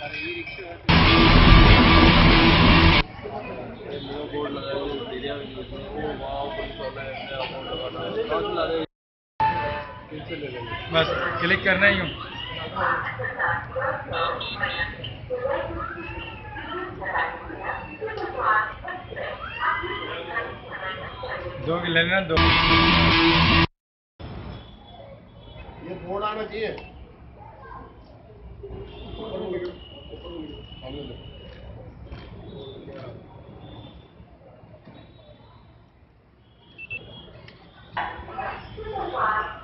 बस क्लिक करना ही हूँ। दो लेना दो। ये बोर्ड आना चाहिए। 不管。